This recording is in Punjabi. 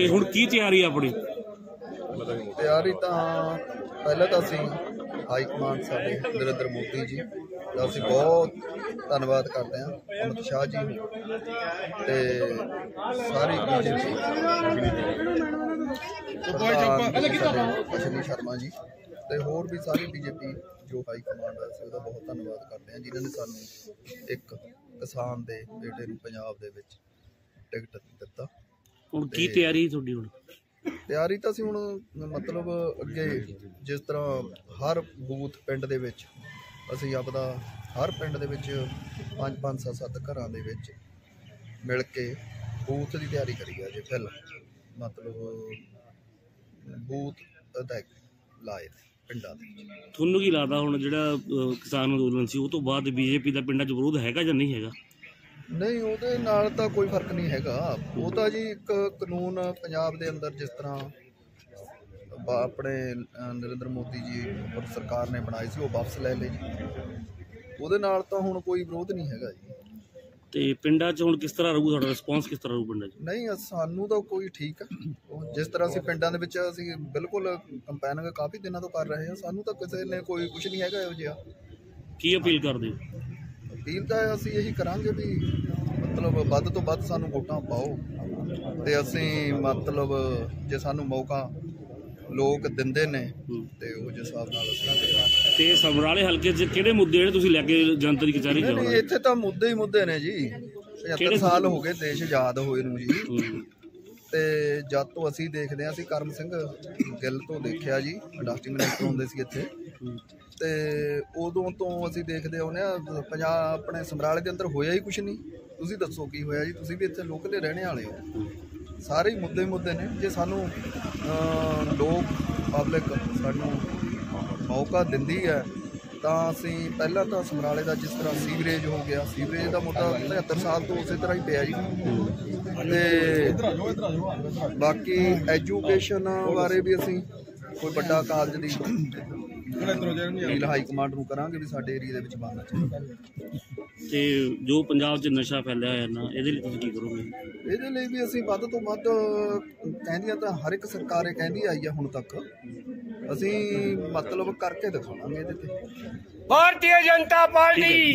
ਤੇ ਹੁਣ ਕੀ ਤਿਆਰੀ ਆ ਆਪਣੀ? ਤਿਆਰੀ ਤਾਂ ਪਹਿਲਾਂ ਤਾਂ ਅਸੀਂ ਹਾਈ ਕਮਾਂਡ ਸਾਡੇ ਨਰਿੰਦਰ ਮੋਦੀ ਜੀ ਦਾ ਅਸੀਂ ਬਹੁਤ ਧੰਨਵਾਦ ਕਰਦੇ ਹਾਂ ਅਮਿਤ ਸ਼ਾਹ ਜੀ ਤੇ ਸਾਰੀ ਬੀਜੇਪੀ ਅਸ਼ਵਨੀ ਸ਼ਰਮਾ ਜੀ ਤੇ ਹੋਰ ਵੀ ਸਾਰੀ ਬੀਜੇਪੀ ਜੋ ਹਾਈ ਕਮਾਂਡ ਹੈ ਅਸੀਂ ਉਹਦਾ ਬਹੁਤ ਧੰਨਵਾਦ ਕਰਦੇ ਹਾਂ ਜਿਨ੍ਹਾਂ ਨੇ ਸਾਨੂੰ ਇੱਕ ਕਿਸਾਨ ਦੇ ਬੇਟੇ ਨੂੰ ਪੰਜਾਬ ਦੇ ਵਿੱਚ ਟਿਕਟ ਦਿੱਤਾ। ਹੁਣ ਕੀ ਤਿਆਰੀ ਤੁਹਾਡੀ ਹੁਣ? ਤਿਆਰੀ ਤਾਂ ਅਸੀਂ ਹੁਣ ਮਤਲਬ ਅੱਗੇ ਜਿਸ ਤਰ੍ਹਾਂ ਹਰ ਬੂਥ ਪਿੰਡ ਦੇ ਵਿੱਚ ਅਸੀਂ ਆਪਦਾ ਹਰ ਪਿੰਡ ਦੇ ਵਿੱਚ ਪੰਜ ਪੰਜ ਸੱਤ ਸੱਤ ਘਰਾਂ ਦੇ ਵਿੱਚ ਮਿਲ ਕੇ ਬੂਥ ਦੀ ਤਿਆਰੀ ਕਰੀ ਆ ਜੇ ਪਹਿਲਾਂ ਮਤਲਬ ਬੂਥ ਅਧਿਕ ਲਾਏ ਨੇ ਪਿੰਡਾਂ ਦੇ ਵਿੱਚ। ਤੁਹਾਨੂੰ ਕੀ ਲੱਗਦਾ ਹੁਣ ਜਿਹੜਾ ਕਿਸਾਨ ਅੰਦੋਲਨ ਸੀ ਉਹ ਤੋਂ ਬਾਅਦ ਬੀਜੇਪੀ ਦਾ ਪਿੰਡਾਂ 'ਚ ਵਿਰੋਧ ਹੈਗਾ ਜਾਂ ਨਹੀਂ ਹੈਗਾ? ਨਹੀਂ ਉਹਦੇ ਨਾਲ ਤਾਂ ਕੋਈ ਫ਼ਰਕ ਨਹੀਂ ਹੈਗਾ। ਉਹ ਤਾਂ ਜੀ ਇੱਕ ਕਾਨੂੰਨ ਪੰਜਾਬ ਦੇ ਅੰਦਰ ਜਿਸ ਤਰ੍ਹਾਂ ਆਪਣੇ ਨਰਿੰਦਰ ਮੋਦੀ ਜੀ ਔਰ ਸਰਕਾਰ ਨੇ ਬਣਾਈ ਸੀ ਉਹ ਵਾਪਸ ਲੈ ਜੀ ਉਹਦੇ ਨਾਲ ਤਾਂ ਹੁਣ ਕੋਈ ਵਿਰੋਧ ਨਹੀਂ ਹੈਗਾ ਜੀ। ਤੇ ਪਿੰਡਾਂ 'ਚ ਹੁਣ ਕਿਸ ਤਰ੍ਹਾਂ ਰਹੂ ਤੁਹਾਡਾ ਰਿਸਪੌਂਸ ਕਿਸ ਤਰ੍ਹਾਂ ਰਹੂ ਪਿੰਡਾਂ 'ਚ? ਨਹੀਂ ਸਾਨੂੰ ਤਾਂ ਕੋਈ ਠੀਕ ਆ। ਉਹ ਜਿਸ ਤਰ੍ਹਾਂ ਅਸੀਂ ਪਿੰਡਾਂ ਦੇ ਵਿੱਚ ਅਸੀਂ ਬਿਲਕੁਲ ਕੰਪੈਨਿੰਗ ਕਾਫੀ ਦਿਨਾਂ ਤੋਂ ਕਰ ਰਹੇ ਹਾਂ ਸਾਨੂੰ ਤਾਂ ਕਿਸੇ ਨੇ ਕੋਈ ਕੁਝ ਨਹੀਂ ਹੈਗਾ ਇਹੋ ਜਿਹਾ। ਕੀ ਅਪੀਲ ਕਰਦੇ ਹੋ? ਅਪੀਲ ਤਾਂ ਅਸੀਂ ਇਹੀ ਕਰਾਂਗੇ ਵੀ ਮਤਲਬ ਵੱਧ ਤੋਂ ਵੱਧ ਸਾਨੂੰ ਵੋਟਾਂ ਪਾਓ। ਤੇ ਅਸੀਂ ਮਤਲਬ ਜੇ ਸਾਨੂੰ ਮੌਕਾ ਲੋਕ ਦਿੰਦੇ ਨੇ। ਤੇ ਉਹ ਜਿਸ ਹਿਸਾਬ ਨਾਲ ਅਸੀਂ ਤੇ ਸਮਰਾਲੇ ਹਲਕੇ 'ਚ ਕਿਹੜੇ ਮੁੱਦੇ ਜਿਹੜੇ ਤੁਸੀਂ ਲੈ ਕੇ ਜਨਤਾ ਦੀ ਕਚਹਿਰੀ ਜਾਓਗੇ ਇੱਥੇ ਤਾਂ ਮੁੱਦੇ ਹੀ ਮੁੱਦੇ ਨੇ ਜੀ। 75 ਸਾਲ ਹੋ ਗਏ ਦੇਸ਼ ਆਜ਼ਾਦ ਹੋਏ ਨੂੰ ਜੀ। ਤੇ ਜਦ ਤੋਂ ਅਸੀਂ ਦੇਖਦੇ ਹਾਂ ਅਸੀਂ ਕਰਮ ਸਿੰਘ ਗਿੱਲ ਤੋਂ ਦੇਖਿਆ ਜੀ ਇੰਡਸਟਰੀ ਮਿਨਿਸਟਰ ਹੁੰਦੇ ਸੀ ਇੱਥੇ। ਤੇ ਉਦੋਂ ਤੋਂ ਅਸੀਂ ਦੇਖਦੇ ਆਉਂਦੇ ਆ ਪੰਜਾਬ ਆਪਣੇ ਸਮਰਾਲੇ ਦੇ ਅੰਦਰ ਹੋਇਆ ਹੀ ਕੁਝ ਨਹੀਂ। ਤੁਸੀਂ ਦੱਸੋ ਕੀ ਹੋਇਆ ਜੀ? ਤੁਸੀਂ ਵੀ ਇੱਥੇ ਲੋਕਲ ਲੋਕਲੇ ਰਹਿਣੇ ਵਾਲੇ ਹੋ। ਸਾਰੇ ਹੀ ਮੁੱਦੇ ਮੁੱਦੇ ਨੇ। ਜੇ ਸਾਨੂੰ ਲੋਕ ਪਬਲਿਕ ਸਾਨੂੰ ਮੌਕਾ ਦਿੰਦੀ ਹੈ, ਤਾਂ ਅਸੀਂ ਪਹਿਲਾਂ ਤਾਂ ਸਮਰਾਲੇ ਦਾ ਜਿਸ ਤਰ੍ਹਾਂ ਸੀਵਰੇਜ ਹੋ ਗਿਆ, ਸੀਵਰੇਜ ਦਾ ਮੁੱਦਾ 75 ਸਾਲ ਤੋਂ ਉਸੇ ਤਰ੍ਹਾਂ ਹੀ ਪਿਆ ਜੀ। ਤੇ ਬਾਕੀ ਐਜੂਕੇਸ਼ਨ ਬਾਰੇ ਵੀ ਅਸੀਂ ਕੋਈ ਵੱਡਾ ਕਾਲਜ ਦੀ ਹਾਈ ਕਮਾਂਡ ਨੂੰ ਕਰਾਂਗੇ ਵੀ ਸਾਡੇ ਏਰੀਆ ਦੇ ਵਿੱਚ ਬੰਦ ਚਾਹੀਦਾ ਤੇ ਜੋ ਪੰਜਾਬ 'ਚ ਨਸ਼ਾ ਫੈਲਿਆ ਹੋਇਆ ਨਾ ਇਹਦੇ ਲਈ ਤੁਸੀਂ ਕੀ ਕਰੋਗੇ? ਇਹਦੇ ਲਈ ਵੀ ਅਸੀਂ ਵੱਧ ਤੋਂ ਵੱਧ ਕਹਿੰਦੀਆਂ ਤਾਂ ਹਰ ਇੱਕ ਸਰਕਾਰ ਇਹ ਕਹਿੰਦੀ ਆਈ ਆ ਹੁਣ ਤੱਕ। ਅਸੀਂ ਮਤਲਬ ਕਰਕੇ ਦਿਖਾਵਾਂਗੇ ਇਹਦੇ ਤੇ। ਭਾਰਤੀ ਜਨਤਾ ਪਾਰਟੀ।